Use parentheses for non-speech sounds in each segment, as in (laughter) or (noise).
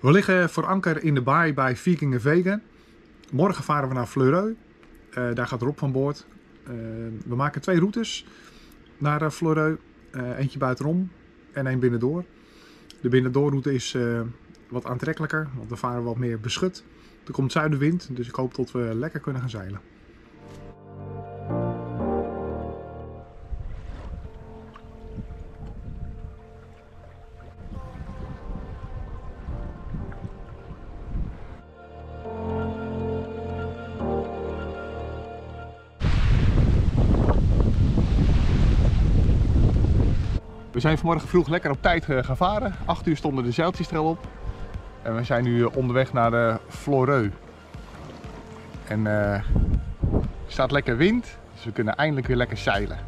We liggen voor anker in de baai bij Vikingen Vegen. Morgen varen we naar Fleureux. Uh, daar gaat Rob van boord. Uh, we maken twee routes naar uh, Fleureux. eentje buitenom en één binnendoor. De binnendoorroute is wat aantrekkelijker, want we varen wat meer beschut. Er komt zuidenwind, dus ik hoop dat we lekker kunnen gaan zeilen. We zijn vanmorgen vroeg lekker op tijd eh, gaan varen. 8 uur stonden de zeiltjes er al op. En we zijn nu onderweg naar de Floreux. En uh, er staat lekker wind, dus we kunnen eindelijk weer lekker zeilen.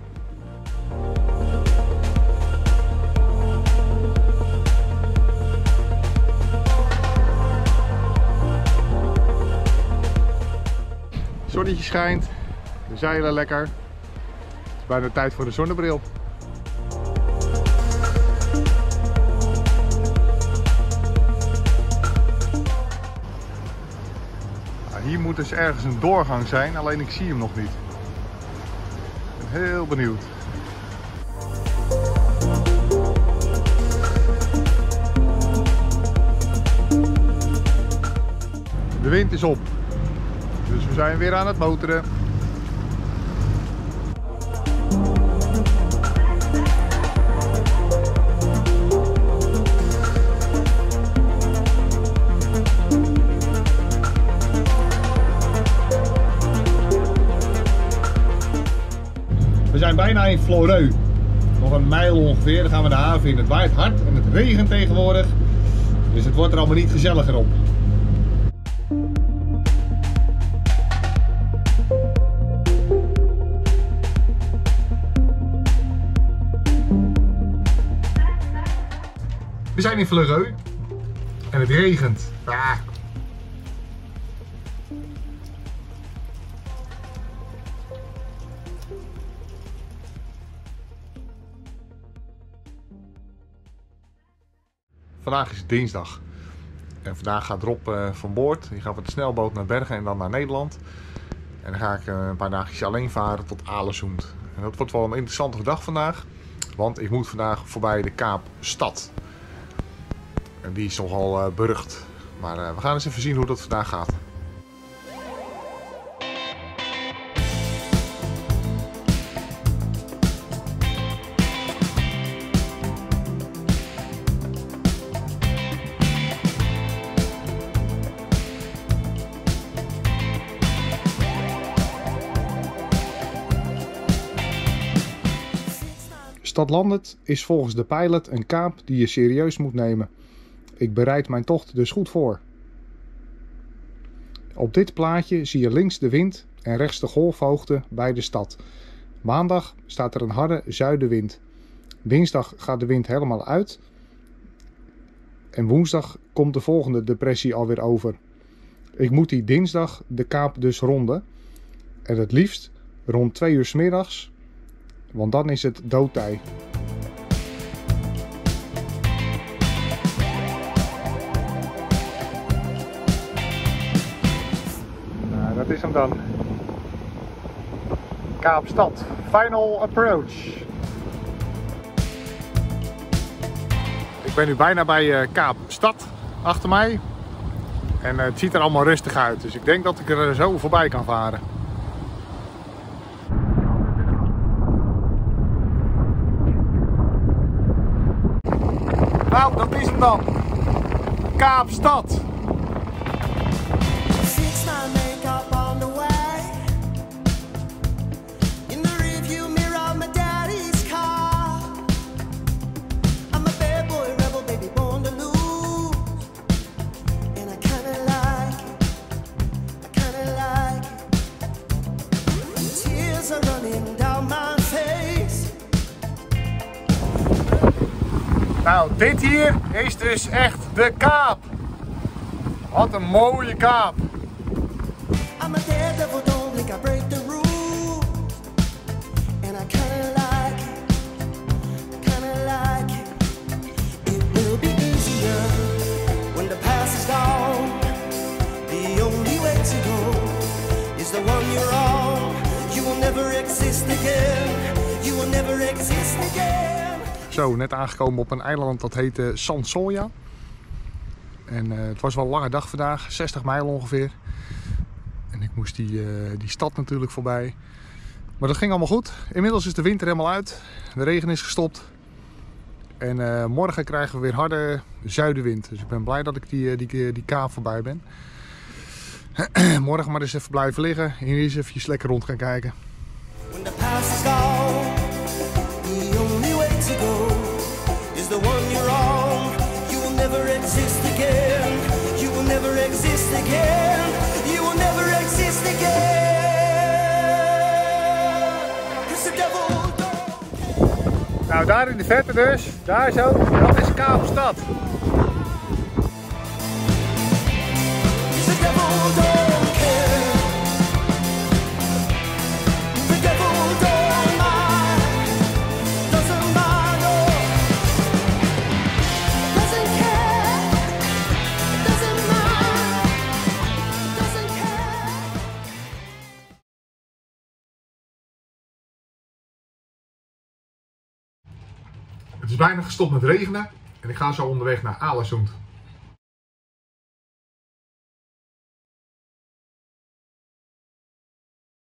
Zonnetje schijnt, we zeilen lekker. Het is bijna tijd voor de zonnebril. Moet dus ergens een doorgang zijn, alleen ik zie hem nog niet. Ik ben heel benieuwd. De wind is op. Dus we zijn weer aan het motoren. Zijn bijna in Floreux. Nog een mijl ongeveer, dan gaan we de haven in. Het waait hard en het regent tegenwoordig. Dus het wordt er allemaal niet gezelliger op. We zijn in Floreux en het regent. Ah, Vandaag is dinsdag. En vandaag gaat Rob uh, van boord. Die gaat met de snelboot naar Bergen en dan naar Nederland. En dan ga ik uh, een paar dagjes alleen varen tot Alesund. En dat wordt wel een interessante dag vandaag. Want ik moet vandaag voorbij de Kaapstad. En die is nogal uh, berucht. Maar we gaan eens even zien hoe dat vandaag gaat. Landet is volgens de pilot een kaap die je serieus moet nemen. Ik bereid mijn tocht dus goed voor. Op dit plaatje zie je links de wind en rechts de golfhoogte bij de stad. Maandag staat er een harde zuidenwind. Dinsdag gaat de wind helemaal uit. En woensdag komt de volgende depressie alweer over. Ik moet die dinsdag de kaap dus ronden. En het liefst rond 2 uur s middags want dan is het doodtij. Nou, dat is hem dan. Kaapstad. Final approach. Ik ben nu bijna bij uh, Kaapstad achter mij. En uh, het ziet er allemaal rustig uit. Dus ik denk dat ik er zo voorbij kan varen. Nou, dat is hem dan. Kaapstad. Nou, dit hier is dus echt de kaap. Wat een mooie kaap. Zo, net aangekomen op een eiland dat heet uh, Sansoya. En uh, het was wel een lange dag vandaag, 60 mijl ongeveer. En ik moest die, uh, die stad natuurlijk voorbij. Maar dat ging allemaal goed. Inmiddels is de winter helemaal uit. De regen is gestopt. En uh, morgen krijgen we weer harde zuidenwind. Dus ik ben blij dat ik die, die, die, kaaf voorbij ben. (clears throat) morgen maar eens even blijven liggen. En hier eens even lekker rond gaan kijken. The one you're on. You will never exist again. You will never exist again. You will never exist again. Cause the devil. Nou, daar in de verte dus, daar zo, dat is Kaapstad. Het is bijna gestopt met regenen en ik ga zo onderweg naar Alesund.